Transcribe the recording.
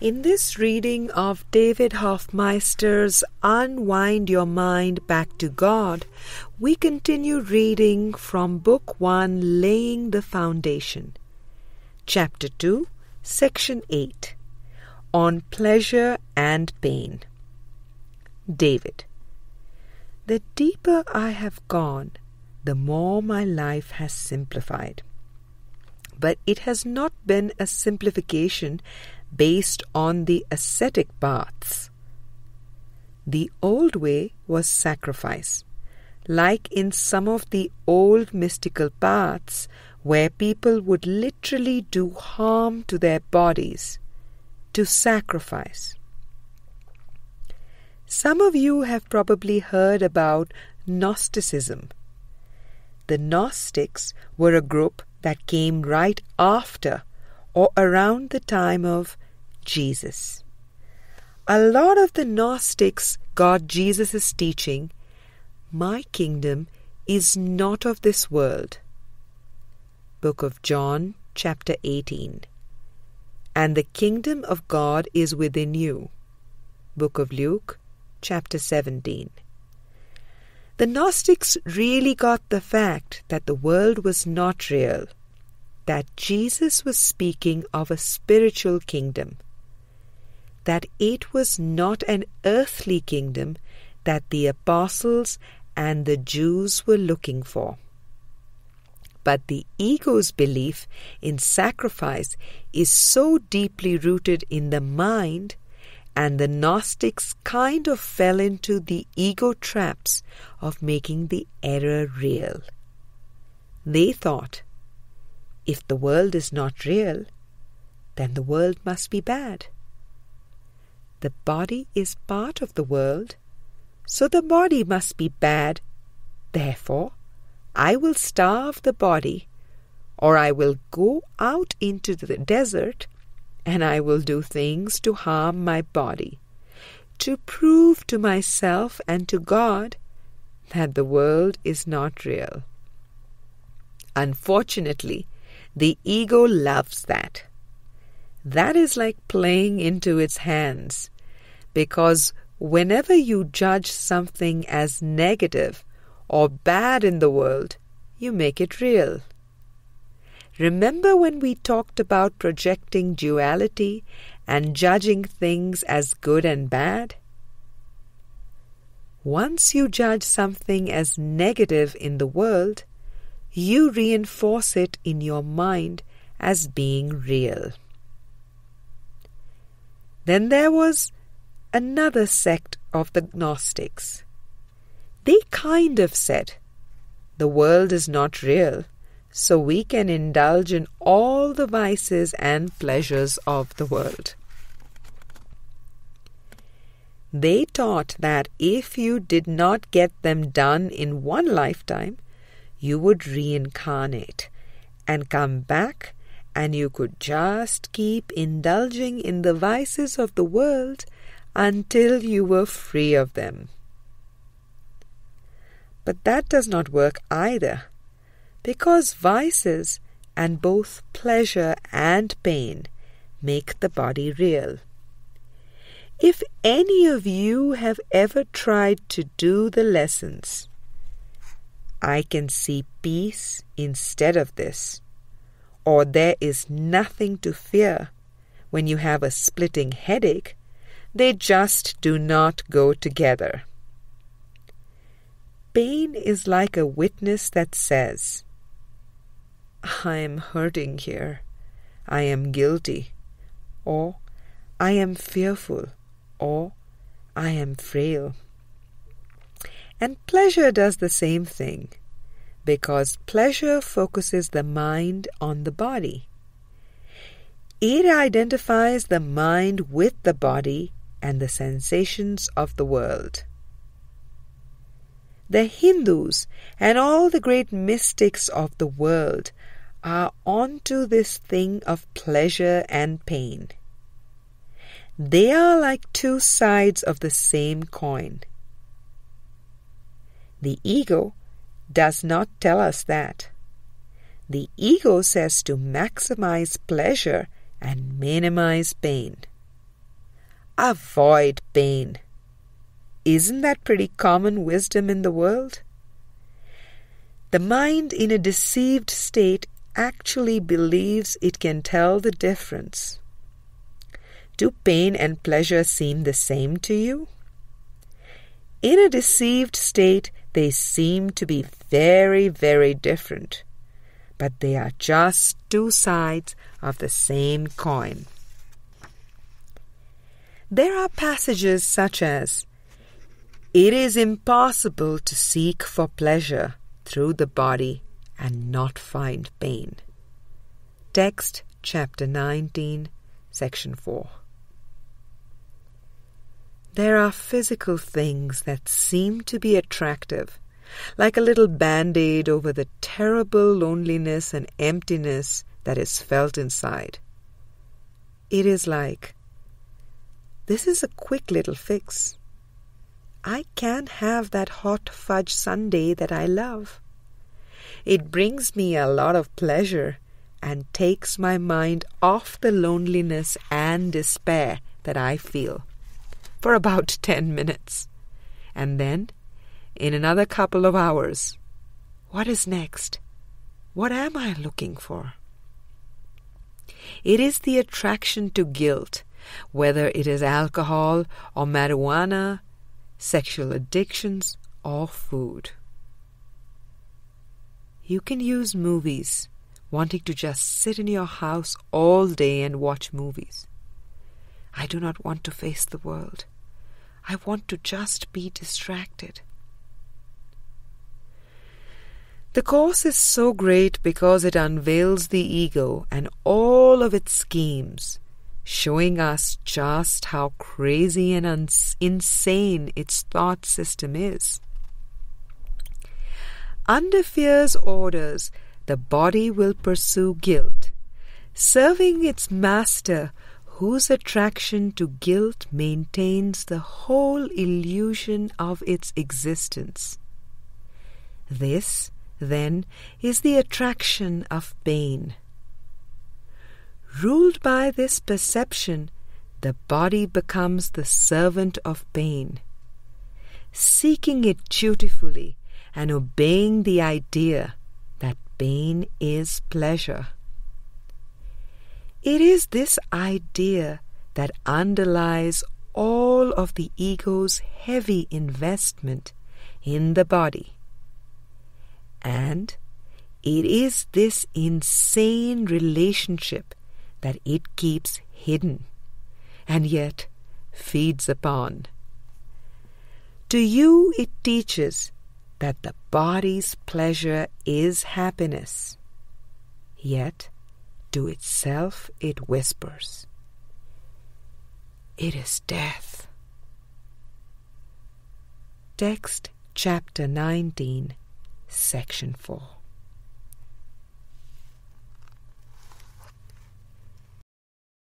In this reading of David Hoffmeister's Unwind Your Mind Back to God, we continue reading from Book 1 Laying the Foundation, Chapter 2, Section 8 On Pleasure and Pain. David The deeper I have gone, the more my life has simplified. But it has not been a simplification based on the ascetic paths. The old way was sacrifice, like in some of the old mystical paths where people would literally do harm to their bodies to sacrifice. Some of you have probably heard about Gnosticism. The Gnostics were a group that came right after or around the time of Jesus. A lot of the Gnostics got Jesus' teaching My kingdom is not of this world. Book of John, chapter 18. And the kingdom of God is within you. Book of Luke, chapter 17. The Gnostics really got the fact that the world was not real, that Jesus was speaking of a spiritual kingdom that it was not an earthly kingdom that the apostles and the Jews were looking for. But the ego's belief in sacrifice is so deeply rooted in the mind, and the Gnostics kind of fell into the ego traps of making the error real. They thought, if the world is not real, then the world must be bad. The body is part of the world, so the body must be bad. Therefore, I will starve the body, or I will go out into the desert and I will do things to harm my body, to prove to myself and to God that the world is not real. Unfortunately, the ego loves that. That is like playing into its hands because whenever you judge something as negative or bad in the world, you make it real. Remember when we talked about projecting duality and judging things as good and bad? Once you judge something as negative in the world, you reinforce it in your mind as being real. Then there was another sect of the Gnostics. They kind of said, the world is not real, so we can indulge in all the vices and pleasures of the world. They taught that if you did not get them done in one lifetime, you would reincarnate and come back, and you could just keep indulging in the vices of the world until you were free of them. But that does not work either, because vices and both pleasure and pain make the body real. If any of you have ever tried to do the lessons, I can see peace instead of this, or there is nothing to fear when you have a splitting headache they just do not go together. Pain is like a witness that says, I am hurting here, I am guilty, or I am fearful, or I am frail. And pleasure does the same thing, because pleasure focuses the mind on the body. It identifies the mind with the body and the sensations of the world. The Hindus and all the great mystics of the world are onto this thing of pleasure and pain. They are like two sides of the same coin. The ego does not tell us that. The ego says to maximize pleasure and minimize pain. avoid pain. Isn't that pretty common wisdom in the world? The mind in a deceived state actually believes it can tell the difference. Do pain and pleasure seem the same to you? In a deceived state, they seem to be very, very different, but they are just two sides of the same coin. There are passages such as, It is impossible to seek for pleasure through the body and not find pain. Text chapter 19, section 4. There are physical things that seem to be attractive, like a little band aid over the terrible loneliness and emptiness that is felt inside. It is like, this is a quick little fix. I can have that hot fudge sundae that I love. It brings me a lot of pleasure and takes my mind off the loneliness and despair that I feel for about ten minutes. And then, in another couple of hours, what is next? What am I looking for? It is the attraction to guilt, whether it is alcohol or marijuana sexual addictions, or food. You can use movies, wanting to just sit in your house all day and watch movies. I do not want to face the world. I want to just be distracted. The Course is so great because it unveils the ego and all of its schemes showing us just how crazy and uns- insane its thought system is. Under fear's orders, the body will pursue guilt, serving its master, whose attraction to guilt maintains the whole illusion of its existence. This, then, is the attraction of pain. Ruled by this perception, the body becomes the servant of pain, seeking it dutifully and obeying the idea that pain is pleasure. It is this idea that underlies all of the ego's heavy investment in the body. And it is this insane relationship that it keeps hidden and yet feeds upon. To you, it teaches that the body's pleasure is happiness, yet to itself it whispers, It is death. Text chapter 19, section 4.